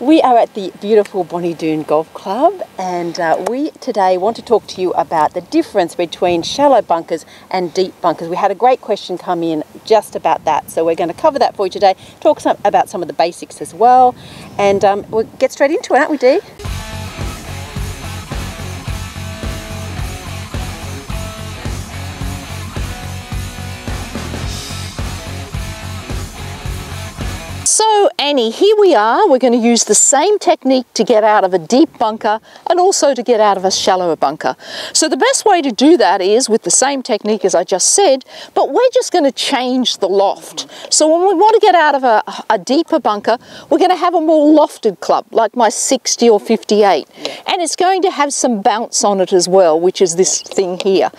We are at the beautiful Bonnie Doon Golf Club, and uh, we today want to talk to you about the difference between shallow bunkers and deep bunkers. We had a great question come in just about that, so we're going to cover that for you today, talk some, about some of the basics as well, and um, we'll get straight into it, aren't we, Dee? So Annie, here we are. We're going to use the same technique to get out of a deep bunker and also to get out of a shallower bunker. So the best way to do that is with the same technique as I just said, but we're just going to change the loft. So when we want to get out of a, a deeper bunker, we're going to have a more lofted club, like my 60 or 58. And it's going to have some bounce on it as well, which is this thing here.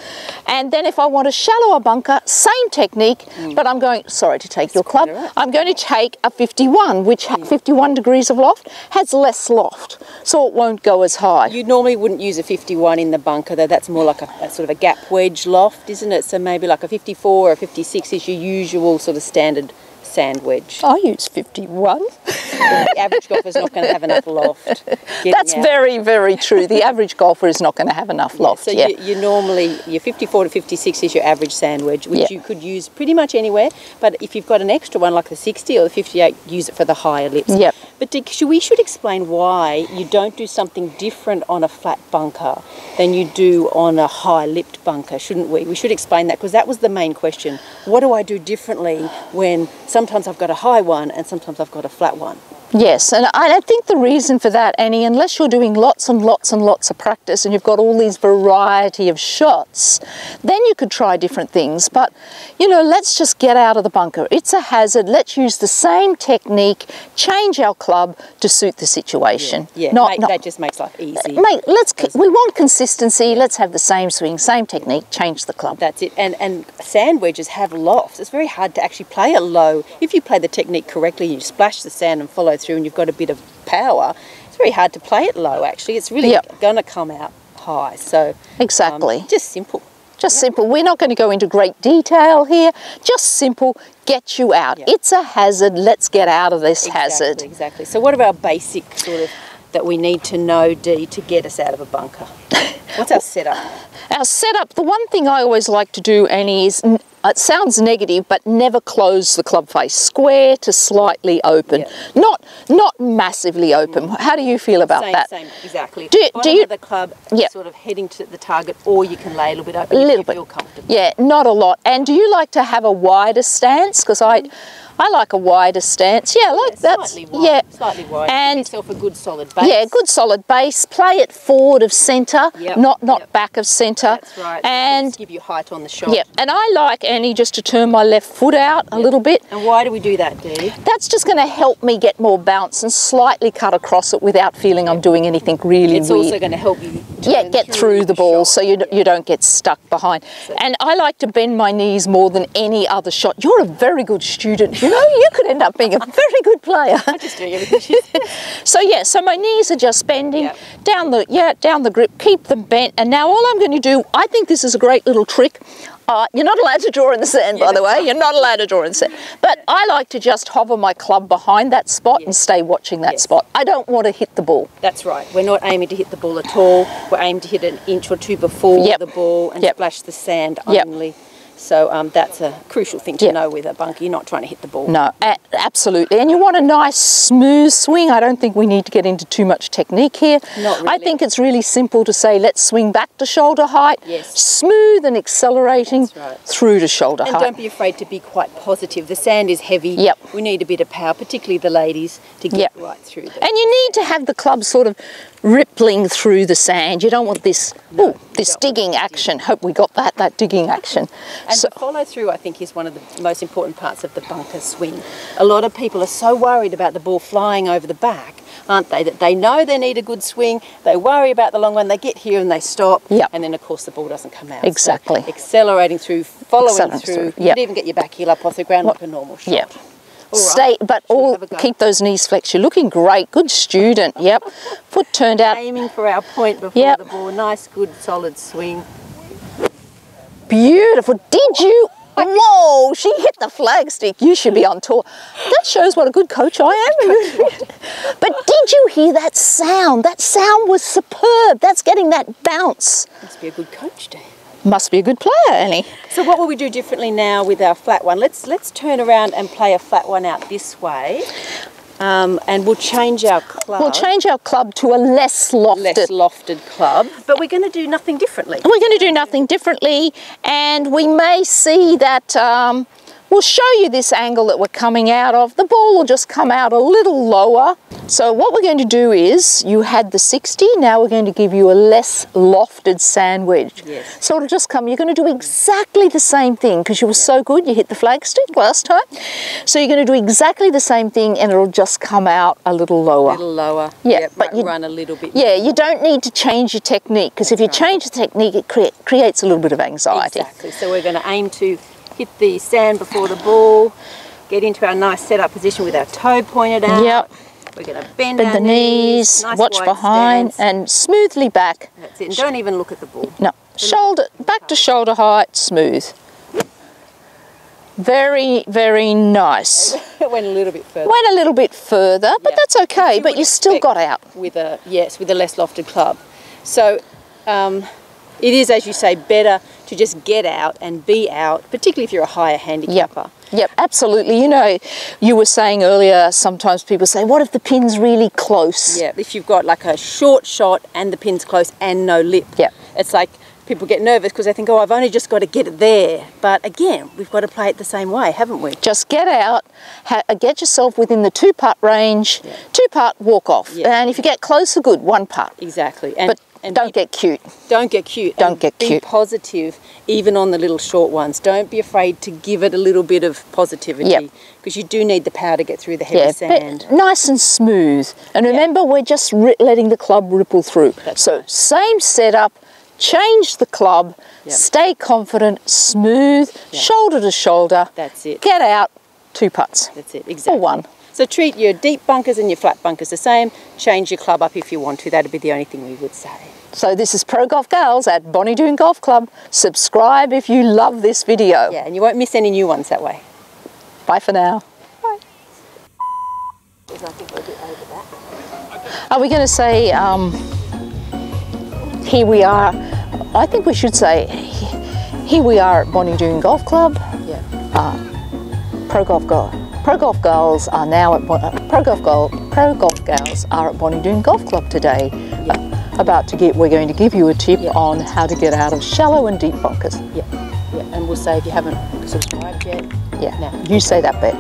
And then if I want a shallower bunker, same technique, but I'm going, sorry to take your club, I'm going to take a 51, which 51 degrees of loft has less loft, so it won't go as high. You normally wouldn't use a 51 in the bunker, though that's more like a, a sort of a gap wedge loft, isn't it? So maybe like a 54 or a 56 is your usual sort of standard sand wedge. I use 51. the average golfer is not going to have enough loft. That's out. very, very true. The average golfer is not going to have enough loft. So yeah. you, you normally your 54 to 56 is your average sand wedge, which Yeah. you could use pretty much anywhere. But if you've got an extra one like the 60 or the 58, use it for the higher lips. Yep. But Dick, should, we should explain why you don't do something different on a flat bunker than you do on a high lipped bunker, shouldn't we? We should explain that because that was the main question. What do I do differently when sometimes I've got a high one and sometimes I've got a flat one? Yes, and I think the reason for that, Annie, unless you're doing lots and lots and lots of practice and you've got all these variety of shots, then you could try different things. But, you know, let's just get out of the bunker. It's a hazard. Let's use the same technique, change our club to suit the situation. Yeah, Not, mate, not, that just makes life easy. mate, let's, we want consistency. Let's have the same swing, same technique, change the club. That's it. And and sand wedges have lofts. It's very hard to actually play it low. If you play the technique correctly, you splash the sand and follow through, and you've got a bit of power. It's very hard to play it low. Actually, it's really Yep. going to come out high. So um, Exactly. just simple. Just simple. We're not going to go into great detail here. Just simple. Get you out. Yeah. It's a hazard. Let's get out of this hazard. Exactly. Exactly. So what are our basic sort of that we need to know, D, to get us out of a bunker? What's our setup? Our setup, the one thing I always like to do, Annie, is it sounds negative, but never close the club face. Square to slightly open, Yeah. not not massively open. Mm. How do you feel about same, that? same, exactly. Do- do you- of the club, Yeah. sort of heading to the target, or you can lay a little bit open A if little you bit. feel comfortable. Yeah, not a lot. And do you like to have a wider stance? Because I, mm. I like a wider stance. Yeah, like that's slightly wide, yeah. slightly wide. And- Give yourself a good solid base. Yeah, good solid base. Play it forward of centre, Yep, not not yep. back of centre. That's right. And give you height on the shot. yeah, and I like Annie just to turn my left foot out a little bit. And why do we do that, Dee? That's just going to help me get more bounce and slightly cut across it without feeling I'm doing anything really It's weird. also going to help you. yeah, get through the ball shot. so you, you don't get stuck behind. And I like to bend my knees more than any other shot. You're a very good student. You know, you could end up being a very good player. I'm just doing everything. So yeah, so my knees are just bending Yep. down the yeah down the grip, keep them bent. And now all I'm going to do, I think this is a great little trick. Uh, you're not allowed to draw in the sand, by the way. right. You're not allowed to draw in the sand. But I like to just hover my club behind that spot and stay watching that Yes. spot. I don't want to hit the ball. That's right. We're not aiming to hit the ball at all. We're aiming to hit an inch or two before Yep. the ball and Yep. splash the sand Yep. only. So um, that's a crucial thing to Yep. know with a bunker. You're not trying to hit the ball. No, absolutely. And you want a nice smooth swing. I don't think we need to get into too much technique here. Not really. I think it's really simple to say let's swing back to shoulder height. Yes. Smooth and accelerating right. through to shoulder And height. And don't be afraid to be quite positive. The sand is heavy. Yep. We need a bit of power, particularly the ladies, to get Yep. right through the And you need to have the club sort of rippling through the sand. You don't want this, No, you this digging action. Hope we got that, that digging action. And So, the follow through, I think, is one of the most important parts of the bunker swing. A lot of people are so worried about the ball flying over the back, aren't they? That they know they need a good swing, they worry about the long one, they get here and they stop, Yep. and then of course the ball doesn't come out. So Exactly. accelerating through, following Accelerating through, through, you yep. could even get your back heel up off the ground like a normal shot. Yep. Stay, but we all have a go? keep those knees flexed. You're looking great. Good student. Yep. Foot turned out. Aiming for our point before Yep. the ball. Nice, good, solid swing. Beautiful. Did you? Whoa, she hit the flag stick. You should be on tour. That shows what a good coach I am. but did you hear that sound? That sound was superb. That's getting that bounce. Must be a good coach, Dan. Must be a good player, Annie. So what will we do differently now with our flat one? Let's let's turn around and play a flat one out this way. Um, and we'll change our club. We'll change our club to a less lofted. less lofted club, but we're going to do nothing differently. We're going to do nothing differently, and we may see that. Um, we'll show you this angle that we're coming out of. The ball will just come out a little lower. So what we're going to do is, you had the 60, now we're going to give you a less lofted sand wedge. Yes. So it'll just come, you're going to do exactly the same thing because you were so good, you hit the flagstick last time. So you're going to do exactly the same thing and it'll just come out a little lower. A little lower. Yeah, Yep, but you- run a little bit. Yeah, you don't need to change your technique because if you right. change the technique, it crea- creates a little bit of anxiety. Exactly. So we're going to aim to hit the sand before the ball, get into our nice setup position with our toe pointed out. Yep. We're going to bend, Bend the knees, nice watch behind, stance. and smoothly back. That's it. And don't even look at the ball. No, shoulder back to shoulder height, smooth. Very, very nice. it went a little bit further. Went a little bit further, but Yeah. that's okay. you But you still got out. with a yes with a less lofted club. So um, it is, as you say, better to just get out and be out, particularly if you're a higher handicapper. Yep, absolutely. You know, you were saying earlier, sometimes people say, what if the pin's really close? Yeah, if you've got like a short shot and the pin's close and no lip. Yep. It's like people get nervous because they think, oh, I've only just got to get it there. But again, we've got to play it the same way, haven't we? Just get out, ha- uh, get yourself within the two putt range, two putt walk off. Yeah. And if you get closer, good, one putt. Exactly. And, But and don't be- get cute. don't get cute. Don't get be cute. positive, even on the little short ones. Don't be afraid to give it a little bit of positivity Yep. because you do need the power to get through the heavy Yeah, sand. nice and smooth. And remember, we're just letting the club ripple through. That's so right. same setup, change the club, Yep. stay confident, smooth, shoulder to shoulder. That's it. Get out, two putts. That's it, exactly. one. So treat your deep bunkers and your flat bunkers the same. Change your club up if you want to. That'd be the only thing we would say. So this is Pro Golf Gals at Bonnie Doon Golf Club. Subscribe if you love this video. Yeah, and you won't miss any new ones that way. Bye for now. Bye. Are we going to say, um, here we are? I think we should say, here we are at Bonnie Doon Golf Club. Yeah. Pro Golf Girl. Pro Golf Girls are now at uh, Pro Golf Girl. Pro Golf Gals are at Bonnie Doon Golf Club today. Uh, about to get, we're going to give you a tip on how to get out of shallow and deep bunkers. Yeah. Yeah. And we'll say if you haven't subscribed yet. Yeah. Now. You say that bit.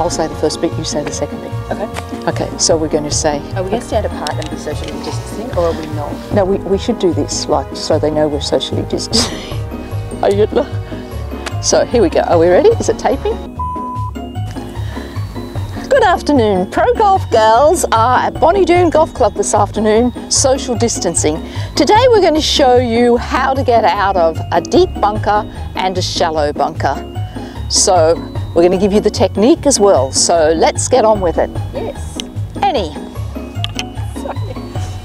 I'll say the first bit. You say the second bit. Okay. Okay. So we're going to say. Are we going to stand apart and be socially distancing, or are we not? No, we, we should do this like so they know we're socially distancing. Are you? So here we go. Are we ready? Is it taping? Good afternoon. Pro Golf Girls are at Bonnie Doon Golf Club this afternoon, social distancing. Today we're going to show you how to get out of a deep bunker and a shallow bunker. So we're going to give you the technique as well. So let's get on with it. Yes. Annie,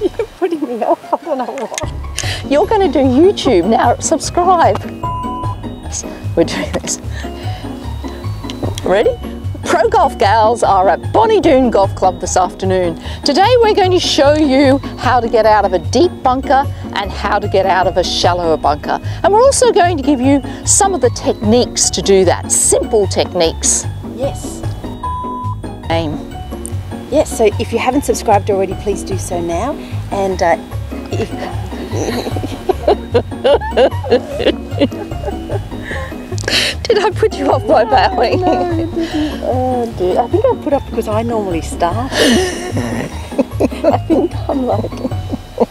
You're putting me off. I don't know why. You're going to do YouTube now. Subscribe. We're doing this. Ready? Pro Golf Gals are at Bonnie Doon Golf Club this afternoon. Today we're going to show you how to get out of a deep bunker and how to get out of a shallower bunker. And we're also going to give you some of the techniques to do that, simple techniques. Yes. Aim. Yes. So if you haven't subscribed already, please do so now. And uh, if, Did I put you off by bowing? no. Oh, dear. I think I put up because I normally start. I think I'm like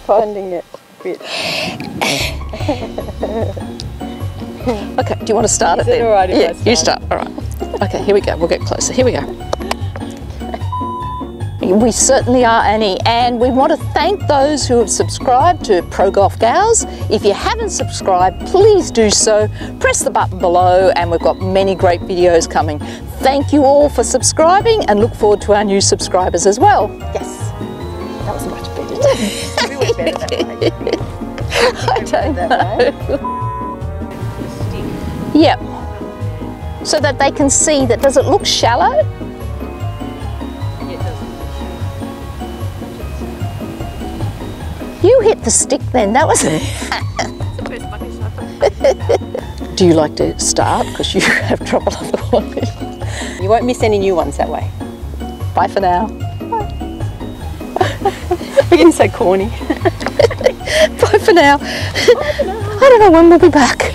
finding it a bit. Okay, do you want to start Is it it then? all right if yeah, I you start? start. All right. Okay, here we go. We'll get closer. Here we go. We certainly are, Annie, and we want to thank those who have subscribed to Pro Golf Gals. If you haven't subscribed, please do so. Press the button below, and we've got many great videos coming. Thank you all for subscribing, and look forward to our new subscribers as well. Yes. That was much better. we went better that way. I don't know. Yep. So that they can see that does it look shallow? You hit the stick then, that was it. Do you like to start? Because you have trouble otherwise. You won't miss any new ones that way. Bye for now. We're getting so corny. Bye for now. I don't know when we'll be back.